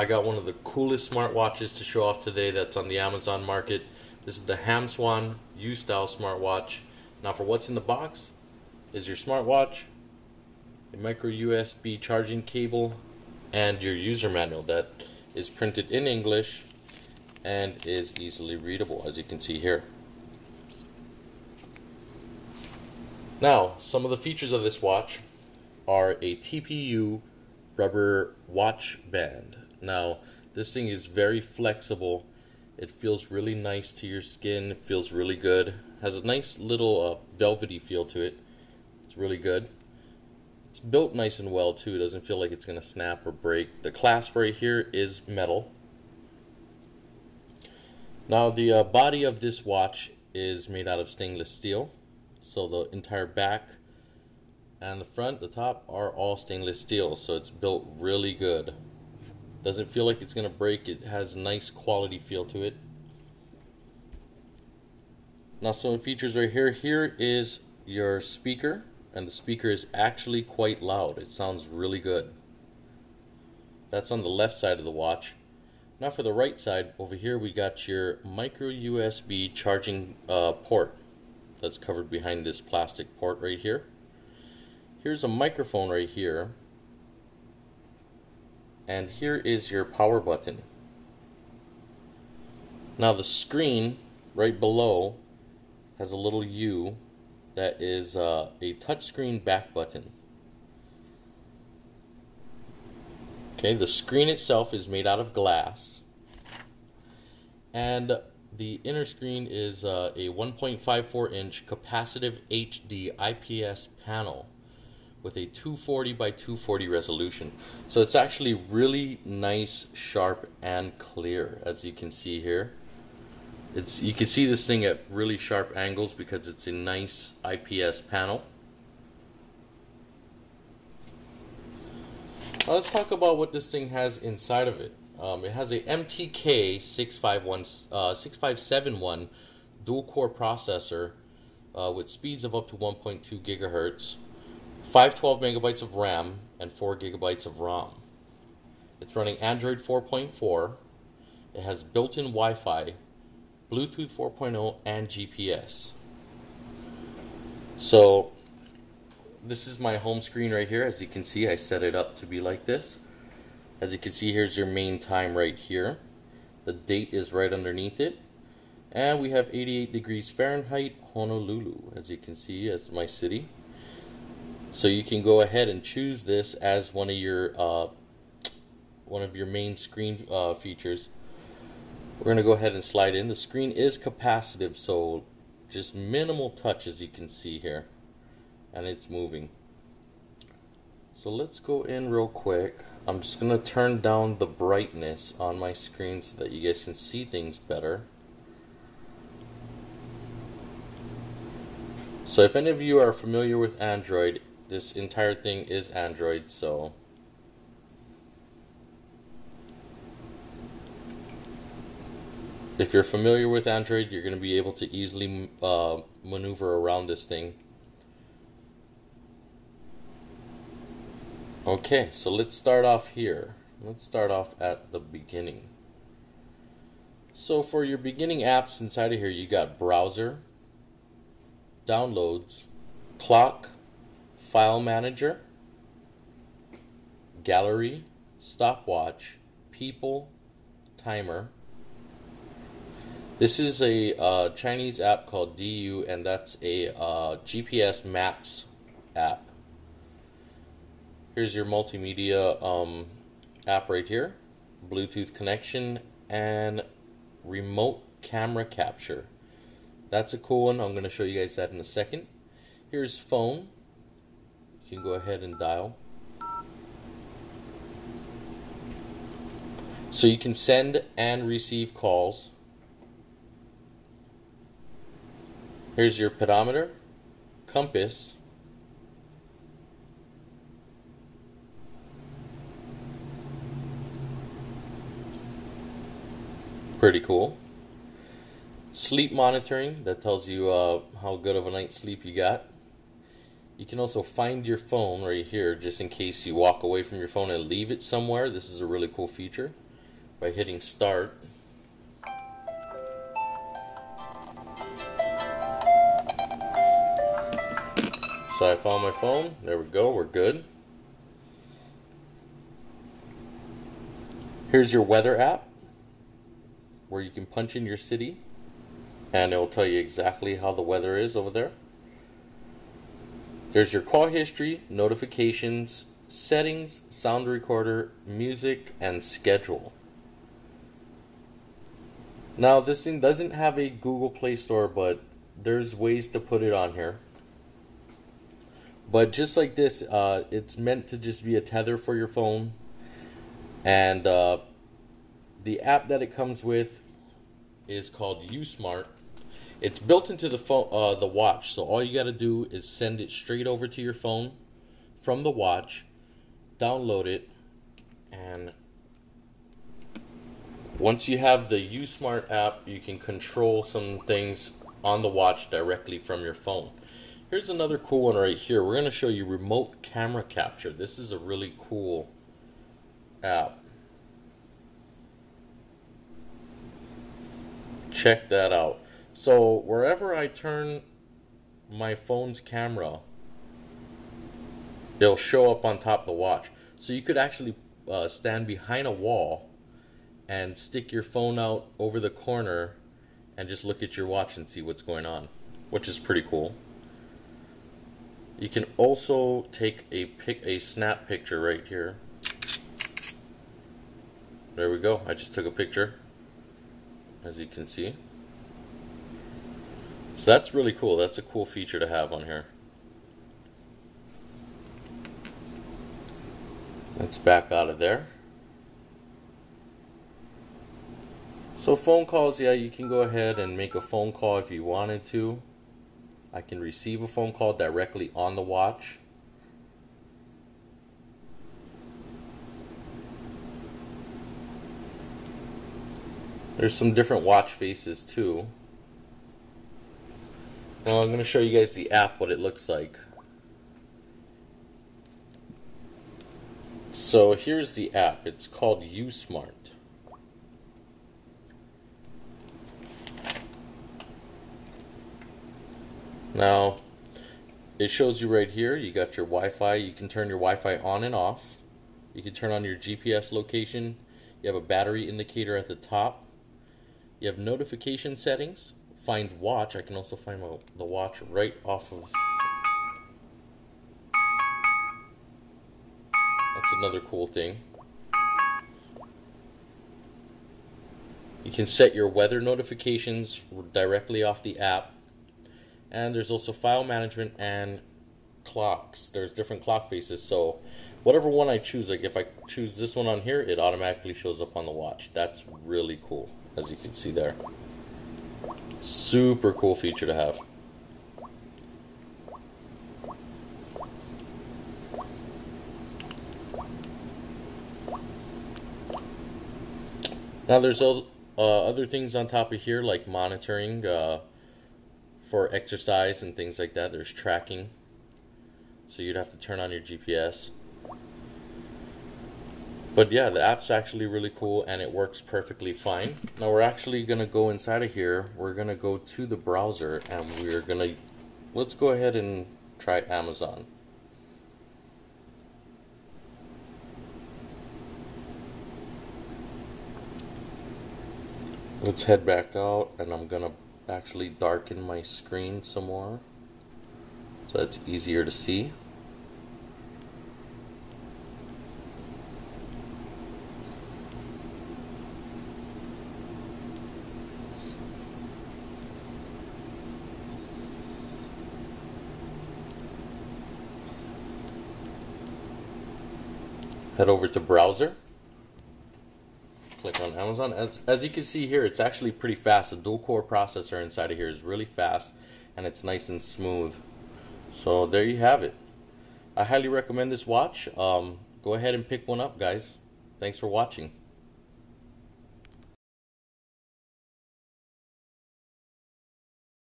I got one of the coolest smartwatches to show off today that's on the Amazon market. This is the Hamswan U-Style smartwatch. Now for what's in the box is your smartwatch, a micro USB charging cable, and your user manual that is printed in English and is easily readable as you can see here. Now, some of the features of this watch are a TPU rubber watch band. Now, this thing is very flexible. It feels really nice to your skin. It feels really good. Has a nice little uh, velvety feel to it. It's really good. It's built nice and well too. It doesn't feel like it's going to snap or break. The clasp right here is metal. Now the uh, body of this watch is made out of stainless steel. So the entire back and the front, the top are all stainless steel. So it's built really good. Doesn't feel like it's going to break. It has nice quality feel to it. Now some features right here. Here is your speaker and the speaker is actually quite loud. It sounds really good. That's on the left side of the watch. Now for the right side, over here we got your micro USB charging uh, port that's covered behind this plastic port right here. Here's a microphone right here. And here is your power button. Now the screen right below has a little U that is uh, a touchscreen back button. Okay, the screen itself is made out of glass, and the inner screen is uh, a 1.54 inch capacitive HD IPS panel with a 240 by 240 resolution. So it's actually really nice, sharp, and clear, as you can see here. It's you can see this thing at really sharp angles because it's a nice IPS panel. Now let's talk about what this thing has inside of it. Um, it has a MTK 651, uh, 6571 dual core processor uh, with speeds of up to 1.2 gigahertz, 512 megabytes of RAM, and 4 gigabytes of ROM. It's running Android 4.4. It has built in Wi Fi Bluetooth 4.0 and GPS. So this is my home screen right here. As you can see, I set it up to be like this. As you can see, here's your main time right here. The date is right underneath it. And we have 88 degrees Fahrenheit, Honolulu, as you can see, as my city. So you can go ahead and choose this as one of your uh, one of your main screen uh, features. We're going to go ahead and slide in. The screen is capacitive, so just minimal touch as you can see here. And it's moving. So let's go in real quick. I'm just going to turn down the brightness on my screen so that you guys can see things better. So if any of you are familiar with Android, this entire thing is Android, so if you're familiar with Android, you're going to be able to easily uh, maneuver around this thing. Okay, so let's start off here. Let's start off at the beginning. So for your beginning apps inside of here, you got browser, downloads, clock, file manager, gallery, stopwatch, people, timer, this is a uh, Chinese app called DU, and that's a uh, GPS maps app. Here's your multimedia um, app right here Bluetooth connection and remote camera capture. That's a cool one. I'm going to show you guys that in a second. Here's phone. You can go ahead and dial. So you can send and receive calls Here's your pedometer, compass, pretty cool. Sleep monitoring, that tells you uh, how good of a night's sleep you got. You can also find your phone right here just in case you walk away from your phone and leave it somewhere. This is a really cool feature. by hitting start. So I found my phone. There we go. We're good. Here's your weather app where you can punch in your city and it'll tell you exactly how the weather is over there. There's your call history, notifications, settings, sound recorder, music, and schedule. Now, this thing doesn't have a Google Play Store, but there's ways to put it on here. But just like this, uh, it's meant to just be a tether for your phone. And uh, the app that it comes with is called USmart. It's built into the phone, uh, the watch. So all you got to do is send it straight over to your phone from the watch, download it, and once you have the USmart app, you can control some things on the watch directly from your phone. Here's another cool one right here. We're going to show you remote camera capture. This is a really cool app. Check that out. So wherever I turn my phone's camera, it'll show up on top of the watch. So you could actually uh, stand behind a wall and stick your phone out over the corner and just look at your watch and see what's going on, which is pretty cool. You can also take a pic a snap picture right here. There we go. I just took a picture as you can see. So that's really cool. That's a cool feature to have on here. Let's back out of there. So phone calls, yeah, you can go ahead and make a phone call if you wanted to. I can receive a phone call directly on the watch. There's some different watch faces too. Well, I'm going to show you guys the app, what it looks like. So here's the app. It's called USmart. Now, it shows you right here, you got your Wi-Fi, you can turn your Wi-Fi on and off. You can turn on your GPS location. You have a battery indicator at the top. You have notification settings. Find watch. I can also find my, the watch right off of... That's another cool thing. You can set your weather notifications directly off the app and there's also file management and clocks. There's different clock faces, so whatever one I choose, like if I choose this one on here, it automatically shows up on the watch. That's really cool, as you can see there. Super cool feature to have. Now there's uh, other things on top of here like monitoring, uh, for exercise and things like that. There's tracking. So you'd have to turn on your GPS. But yeah, the app's actually really cool and it works perfectly fine. Now we're actually going to go inside of here. We're going to go to the browser and we're going to, let's go ahead and try Amazon. Let's head back out and I'm going to actually darken my screen some more so it's easier to see. Head over to browser click on Amazon. As, as you can see here, it's actually pretty fast. The dual core processor inside of here is really fast and it's nice and smooth. So there you have it. I highly recommend this watch. Um, go ahead and pick one up, guys. Thanks for watching.